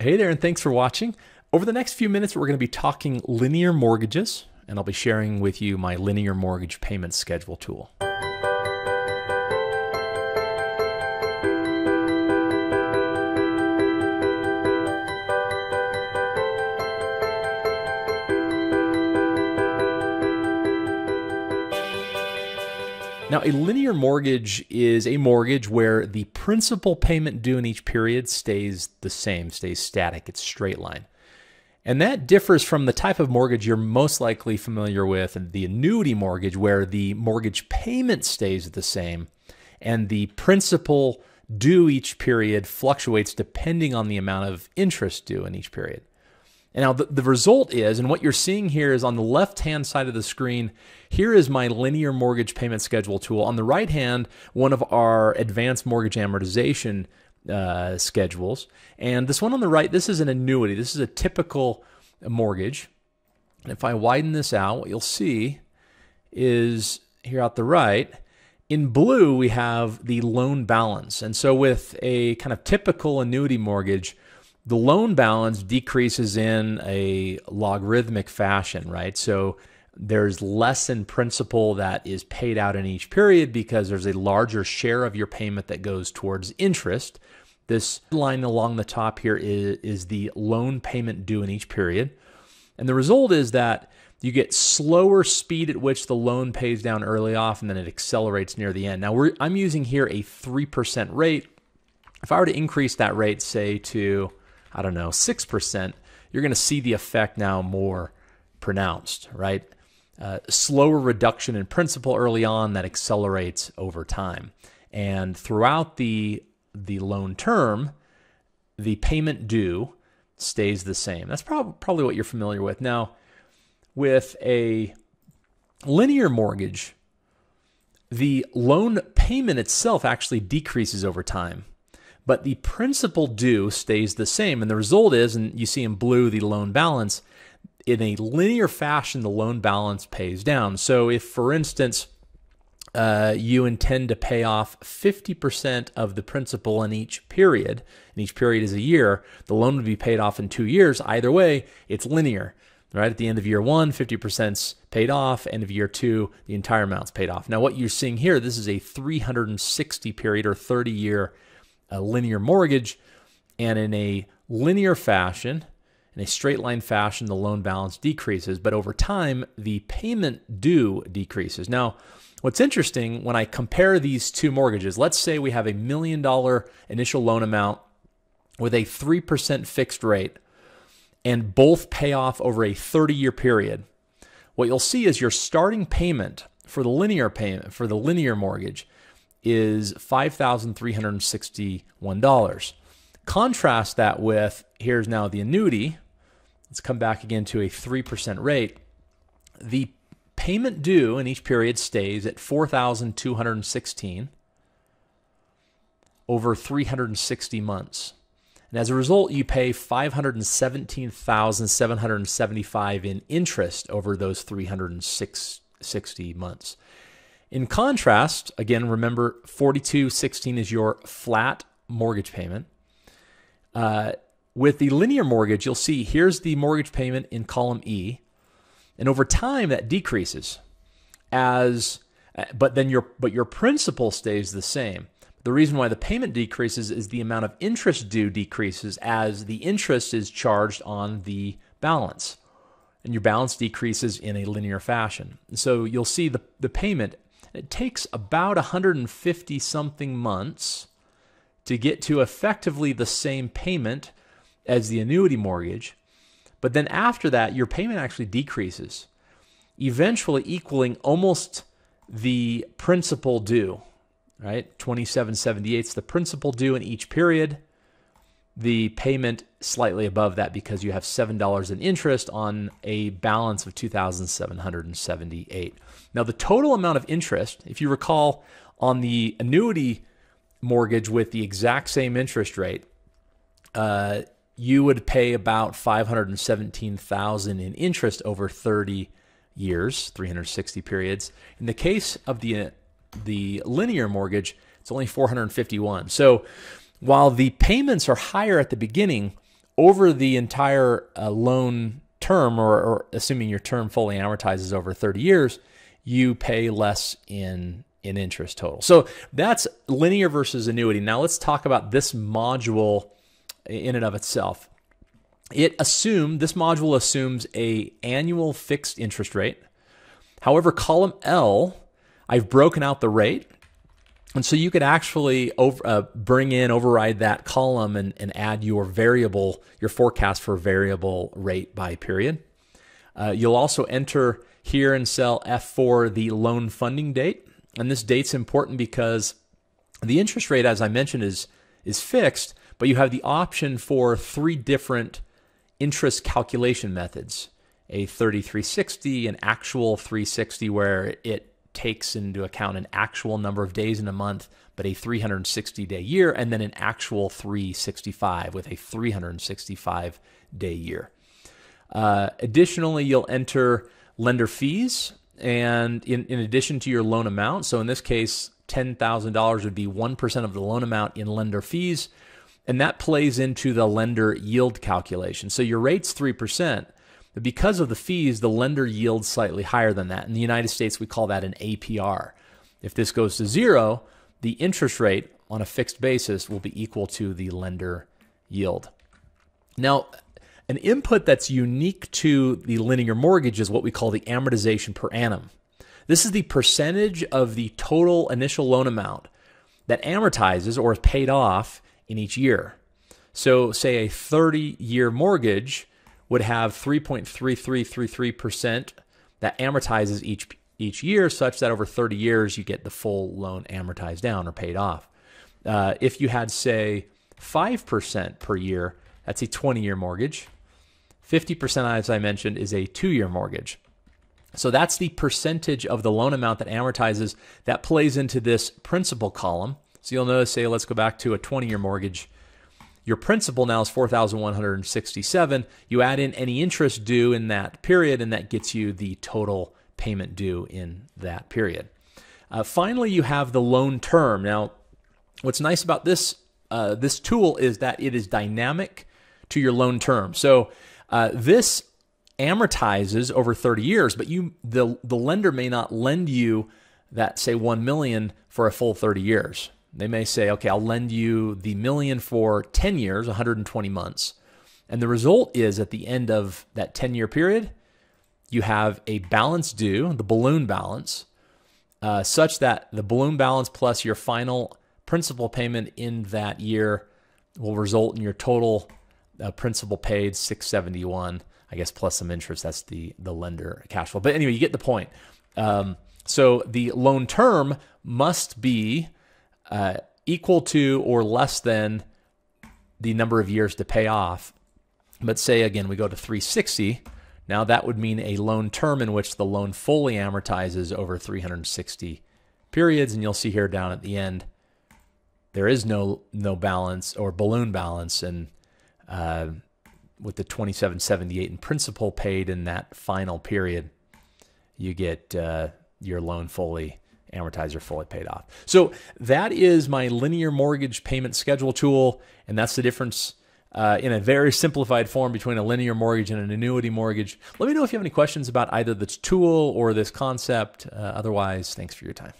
Hey there, and thanks for watching. Over the next few minutes, we're going to be talking linear mortgages, and I'll be sharing with you my linear mortgage payment schedule tool. Now, a linear mortgage is a mortgage where the principal payment due in each period stays the same, stays static, it's straight line. And that differs from the type of mortgage you're most likely familiar with, the annuity mortgage, where the mortgage payment stays the same and the principal due each period fluctuates depending on the amount of interest due in each period. Now the, the result is, and what you're seeing here is on the left hand side of the screen, here is my linear mortgage payment schedule tool. On the right hand, one of our advanced mortgage amortization uh, schedules. And this one on the right, this is an annuity. This is a typical mortgage. And if I widen this out, what you'll see is here out the right, in blue, we have the loan balance. And so with a kind of typical annuity mortgage, the loan balance decreases in a logarithmic fashion, right? So there's less in principal that is paid out in each period because there's a larger share of your payment that goes towards interest. This line along the top here is, is the loan payment due in each period. And the result is that you get slower speed at which the loan pays down early off and then it accelerates near the end. Now, I'm using here a 3% rate. If I were to increase that rate, say to I don't know, 6%, you're going to see the effect now more pronounced, right? Uh, slower reduction in principal early on that accelerates over time. And throughout the, the loan term, the payment due stays the same. That's prob- probably what you're familiar with. Now, with a linear mortgage, the loan payment itself actually decreases over time but the principal due stays the same. And the result is, and you see in blue the loan balance, in a linear fashion, the loan balance pays down. So if, for instance, uh, you intend to pay off 50% of the principal in each period, and each period is a year, the loan would be paid off in two years. Either way, it's linear. Right at the end of year one, 50%'s paid off. End of year two, the entire amount's paid off. Now, what you're seeing here, this is a 360 period or 30 year a linear mortgage, and in a linear fashion, in a straight line fashion, the loan balance decreases, but over time, the payment due decreases. Now, what's interesting when I compare these two mortgages, let's say we have a million dollar initial loan amount with a 3% fixed rate, and both pay off over a 30 year period. What you'll see is your starting payment for the linear payment, for the linear mortgage, is $5,361. Contrast that with here's now the annuity. Let's come back again to a 3% rate. The payment due in each period stays at 4,216 over 360 months. And as a result, you pay 517,775 in interest over those 360 months. In contrast, again, remember 4216 is your flat mortgage payment. Uh, with the linear mortgage, you'll see here's the mortgage payment in column E, and over time that decreases as uh, but then your but your principal stays the same. The reason why the payment decreases is the amount of interest due decreases as the interest is charged on the balance. And your balance decreases in a linear fashion. so you'll see the, the payment it takes about 150 something months to get to effectively the same payment as the annuity mortgage. But then after that, your payment actually decreases, eventually equaling almost the principal due, right? 2778 is the principal due in each period the payment slightly above that because you have $7 in interest on a balance of 2778 now the total amount of interest if you recall on the annuity mortgage with the exact same interest rate uh, you would pay about 517000 in interest over 30 years 360 periods. In the case of the the linear mortgage it's only 451 so while the payments are higher at the beginning, over the entire uh, loan term, or, or assuming your term fully amortizes over 30 years, you pay less in in interest total. So that's linear versus annuity. Now let's talk about this module in and of itself. It assumed this module assumes a annual fixed interest rate. However, column L, I've broken out the rate. And so you could actually over, uh, bring in, override that column and, and add your variable, your forecast for variable rate by period. Uh, you'll also enter here in cell F4 the loan funding date. And this date's important because the interest rate, as I mentioned, is, is fixed, but you have the option for three different interest calculation methods a 30 360, an actual 360, where it takes into account an actual number of days in a month, but a 360 day year, and then an actual 365 with a 365 day year. Uh, additionally, you'll enter lender fees, and in, in addition to your loan amount, so in this case, $10,000 would be 1% of the loan amount in lender fees, and that plays into the lender yield calculation. So your rate's 3%, because of the fees, the lender yields slightly higher than that. In the United States, we call that an APR. If this goes to zero, the interest rate on a fixed basis will be equal to the lender yield. Now, an input that's unique to the linear mortgage is what we call the amortization per annum. This is the percentage of the total initial loan amount that amortizes or is paid off in each year. So, say a 30 year mortgage would have 3.3333% that amortizes each each year, such that over 30 years you get the full loan amortized down or paid off. Uh, if you had, say, 5% per year, that's a 20 year mortgage. 50%, as I mentioned, is a two year mortgage. So that's the percentage of the loan amount that amortizes that plays into this principal column. So you'll notice, say, let's go back to a 20 year mortgage. Your principal now is 4167 You add in any interest due in that period, and that gets you the total payment due in that period. Uh, finally, you have the loan term. Now, what's nice about this uh, this tool is that it is dynamic to your loan term. So uh, this amortizes over 30 years, but you the the lender may not lend you that say 1 million for a full 30 years. They may say, "Okay, I'll lend you the million for 10 years, 120 months." And the result is at the end of that 10-year period, you have a balance due, the balloon balance, uh, such that the balloon balance plus your final principal payment in that year will result in your total uh, principal paid 671 i guess plus some interest. That's the the lender cash flow. But anyway you get the point. Um, so the loan term must be uh, equal to or less than the number of years to pay off. But say again we go to 360 now that would mean a loan term in which the loan fully amortizes over 360 periods. And you'll see here down at the end there is no no balance or balloon balance and uh, with the 2778 in principal paid in that final period, you get uh, your loan fully amortized or fully paid off. So that is my linear mortgage payment schedule tool, and that's the difference uh, in a very simplified form between a linear mortgage and an annuity mortgage. Let me know if you have any questions about either this tool or this concept. Uh, otherwise, thanks for your time.